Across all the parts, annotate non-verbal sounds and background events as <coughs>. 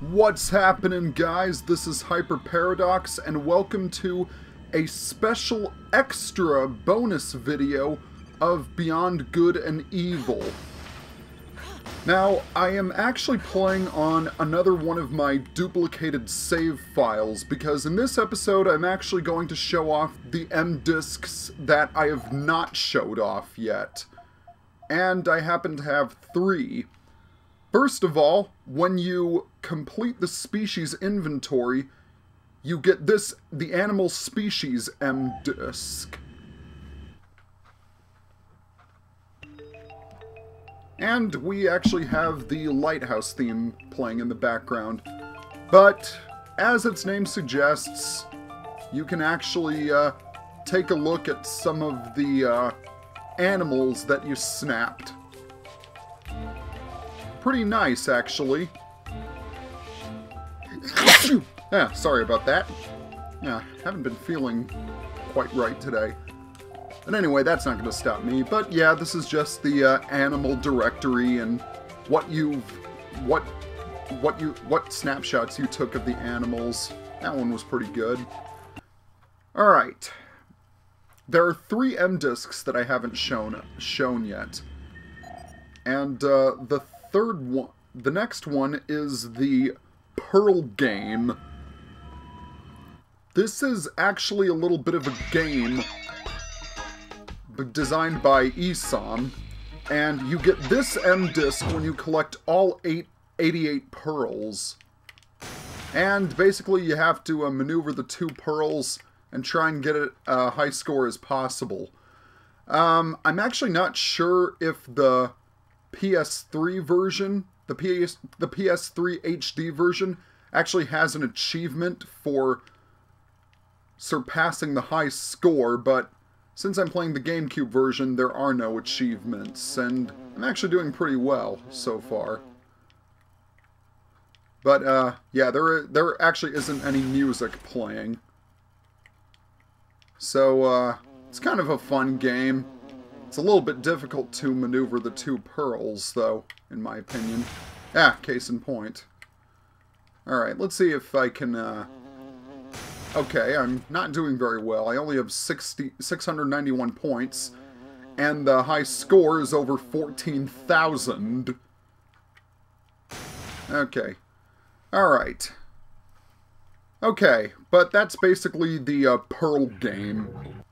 What's happening, guys? This is Hyper Paradox, and welcome to a special extra bonus video of Beyond Good and Evil. Now, I am actually playing on another one of my duplicated save files, because in this episode I'm actually going to show off the M-discs that I have not showed off yet. And I happen to have three. First of all, when you complete the species inventory, you get this, the animal species M-disc. And we actually have the lighthouse theme playing in the background. But, as its name suggests, you can actually uh, take a look at some of the uh, animals that you snapped pretty nice, actually. <coughs> yeah, sorry about that. Yeah, haven't been feeling quite right today. But anyway, that's not going to stop me. But yeah, this is just the uh, animal directory and what you've, what, what you, what snapshots you took of the animals. That one was pretty good. All right. There are three M discs that I haven't shown shown yet, and uh, the third one, the next one is the Pearl game. This is actually a little bit of a game designed by ESOM, and you get this M-disc when you collect all eight, 88 pearls. And basically you have to uh, maneuver the two pearls and try and get a uh, high score as possible. Um, I'm actually not sure if the PS3 version, the PS the PS3 HD version actually has an achievement for surpassing the high score, but since I'm playing the GameCube version, there are no achievements, and I'm actually doing pretty well so far. But, uh, yeah, there, there actually isn't any music playing. So, uh, it's kind of a fun game. It's a little bit difficult to maneuver the two pearls, though, in my opinion. Ah, case in point. Alright, let's see if I can, uh... Okay, I'm not doing very well. I only have 60, 691 points, and the high score is over 14,000. Okay. Alright. Okay, but that's basically the uh, Pearl game.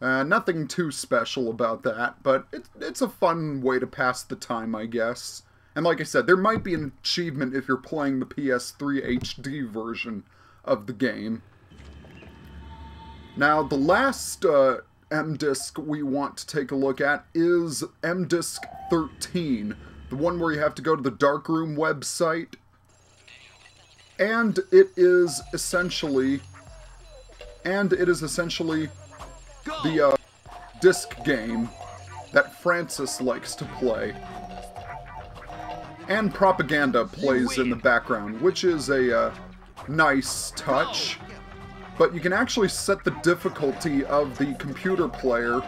Uh, nothing too special about that, but it, it's a fun way to pass the time, I guess. And like I said, there might be an achievement if you're playing the PS3 HD version of the game. Now, the last uh, M-Disc we want to take a look at is M-Disc 13, the one where you have to go to the Darkroom website. And it is essentially... And it is essentially the uh, disc game that Francis likes to play. And propaganda plays in the background, which is a uh, nice touch. But you can actually set the difficulty of the computer player,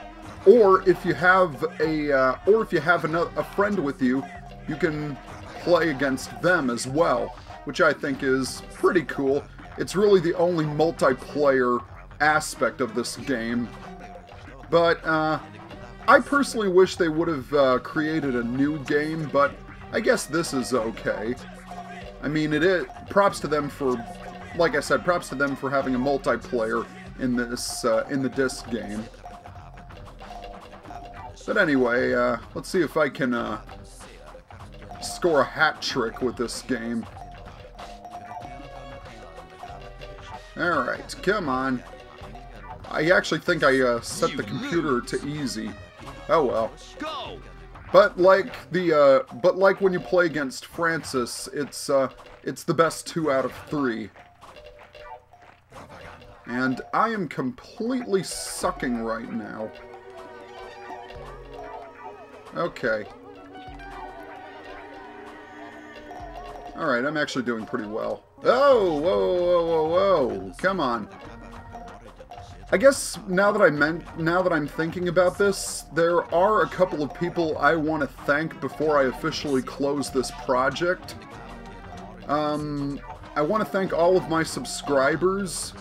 or if you have a, uh, or if you have another, a friend with you, you can play against them as well, which I think is pretty cool. It's really the only multiplayer aspect of this game but uh, I personally wish they would have uh, created a new game, but I guess this is okay. I mean, it is props to them for, like I said, props to them for having a multiplayer in this uh, in the disc game. But anyway, uh, let's see if I can uh, score a hat trick with this game. Alright, come on. I actually think I uh, set the computer to easy. Oh well. But like the uh, but like when you play against Francis, it's uh, it's the best two out of three. And I am completely sucking right now. Okay. Alright, I'm actually doing pretty well. Oh, whoa, whoa, whoa, whoa, come on. I guess now that I meant now that I'm thinking about this, there are a couple of people I want to thank before I officially close this project. Um, I want to thank all of my subscribers,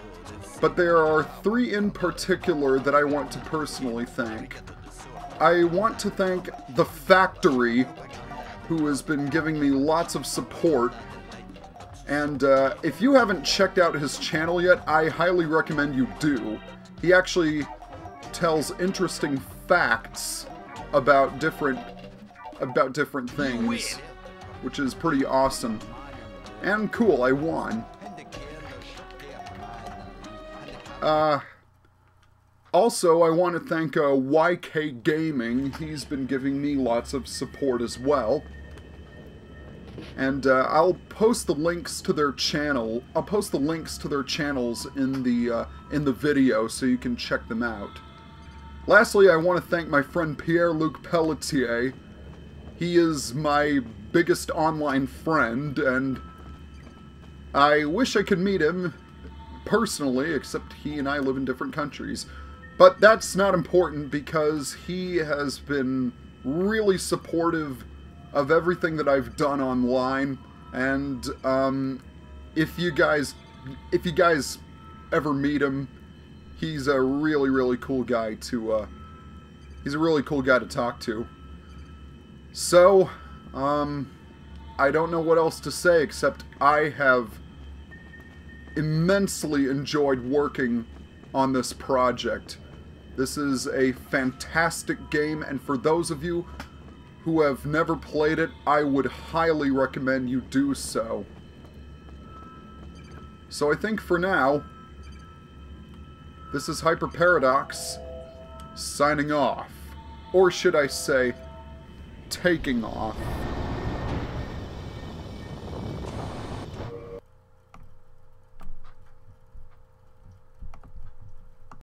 but there are three in particular that I want to personally thank. I want to thank The Factory, who has been giving me lots of support. And uh, if you haven't checked out his channel yet, I highly recommend you do. He actually tells interesting facts about different about different things, which is pretty awesome. And cool, I won. Uh, also, I want to thank uh, YK Gaming. He's been giving me lots of support as well. And uh, I'll post the links to their channel. I'll post the links to their channels in the uh, in the video so you can check them out. Lastly, I want to thank my friend Pierre-Luc Pelletier. He is my biggest online friend, and I wish I could meet him personally, except he and I live in different countries. But that's not important because he has been really supportive of everything that I've done online. And um, if you guys, if you guys ever meet him, he's a really, really cool guy to, uh, he's a really cool guy to talk to. So, um, I don't know what else to say except I have immensely enjoyed working on this project. This is a fantastic game, and for those of you who have never played it, I would highly recommend you do so. So I think for now, this is Hyper Paradox signing off. Or should I say, taking off.